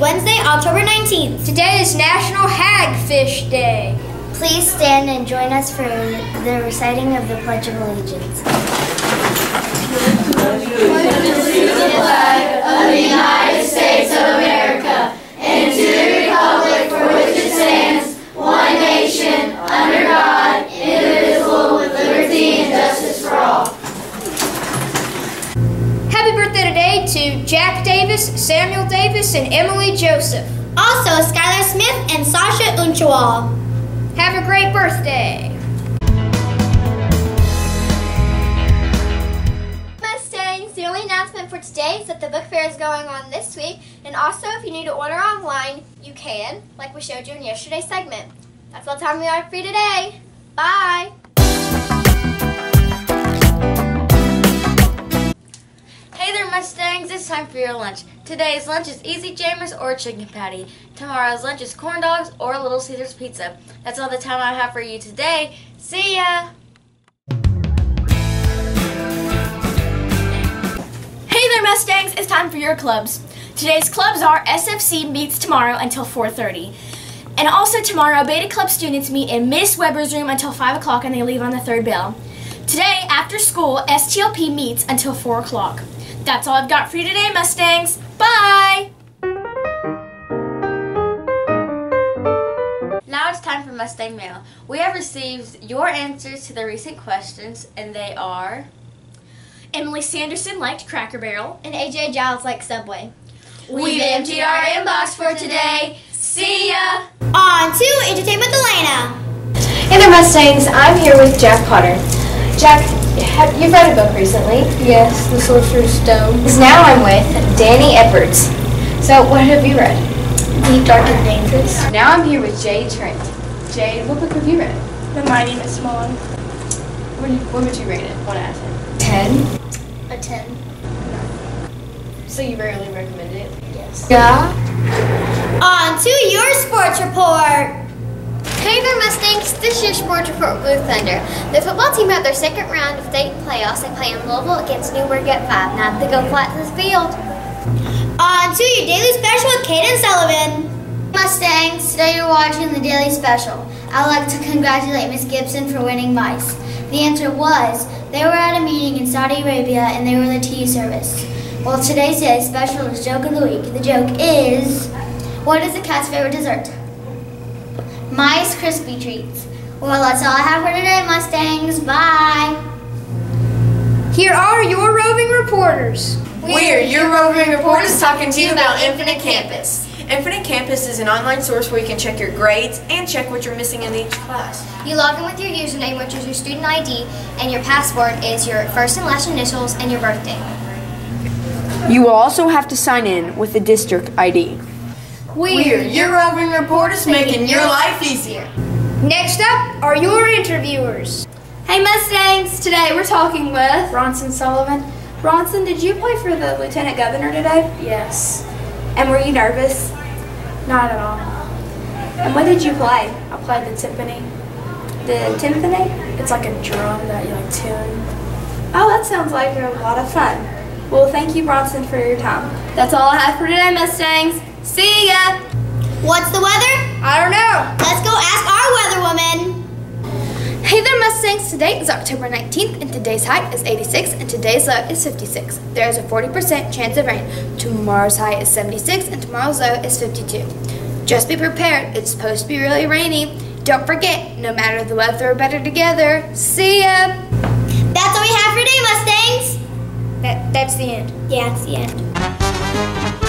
October 19th. Today is National Hagfish Day. Please stand and join us for the reciting of the Pledge of Allegiance. Happy to Jack Davis, Samuel Davis, and Emily Joseph. Also, Skylar Smith and Sasha Unchawal. Have a great birthday. Mustangs, the only announcement for today is that the book fair is going on this week, and also if you need to order online, you can, like we showed you in yesterday's segment. That's all the time we have for you today. Bye! Mustangs! It's time for your lunch. Today's lunch is Easy Jammers or chicken patty. Tomorrow's lunch is corn dogs or Little Caesars pizza. That's all the time I have for you today. See ya! Hey there, Mustangs! It's time for your clubs. Today's clubs are SFC meets tomorrow until 4:30, and also tomorrow Beta Club students meet in Miss Weber's room until 5 o'clock, and they leave on the third bell. Today, after school, STLP meets until 4 o'clock. That's all I've got for you today, Mustangs. Bye. Now it's time for Mustang Mail. We have received your answers to the recent questions, and they are. Emily Sanderson liked Cracker Barrel. And AJ Giles like Subway. We've emptied our inbox for today. See ya! On to Entertainment Elena. Hey there, Mustangs. I'm here with Jack Potter. Jack, have, you've read a book recently. Yes, The Sorcerer's Stone. Now I'm with Danny Edwards. So, what have you read? Deep, Dark, and Dangerous. Now I'm here with Jay Trent. Jay, what book have you read? The Mighty Miss Swan. What, would you, what would you rate it? One out of ten. Ten. A 10. So you rarely recommend it? Yes. Yeah. On to your sports report. Hey there, Mustangs! This year's Sports Report Blue Thunder. The football team had their second round of state playoffs. They play in Louisville against Newburgh at 5. Now they go flat to the field. On to your daily special with Kaden Sullivan. Mustangs, today you're watching the daily special. I'd like to congratulate Miss Gibson for winning mice. The answer was they were at a meeting in Saudi Arabia and they were the tea service. Well, today's daily special is joke of the week. The joke is, what is the cat's favorite dessert? Mice crispy treats. Well, that's all I have for today, Mustangs. Bye. Here are your roving reporters. We're your roving reporters talking to you about Infinite Campus. Infinite Campus is an online source where you can check your grades and check what you're missing in each class. You log in with your username, which is your student ID, and your password is your first and last initials and your birthday. You will also have to sign in with the district ID. We're your roving reporters making your life easier. Next up are your interviewers. Hey, Mustangs! Today we're talking with Bronson Sullivan. Bronson, did you play for the lieutenant governor today? Yes, And were you nervous? not at all. And what did you play? I played the timpani. The timpani? It's like a drum that you like tune. Oh, that sounds like a lot of fun. Well, thank you, Bronson, for your time. That's all I have for today, Mustangs. See ya! What's the weather? I don't know. Let's go ask our weather woman. Hey there, Mustangs! Today is October 19th, and today's high is 86, and today's low is 56. There is a 40% chance of rain. Tomorrow's high is 76, and tomorrow's low is 52. Just be prepared, it's supposed to be really rainy. Don't forget, no matter the weather, we're better together. See ya! That's all we have for today, Mustangs. That, that's the end. Yeah, it's the end.